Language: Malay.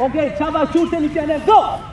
Okay, Chava shoots and you go.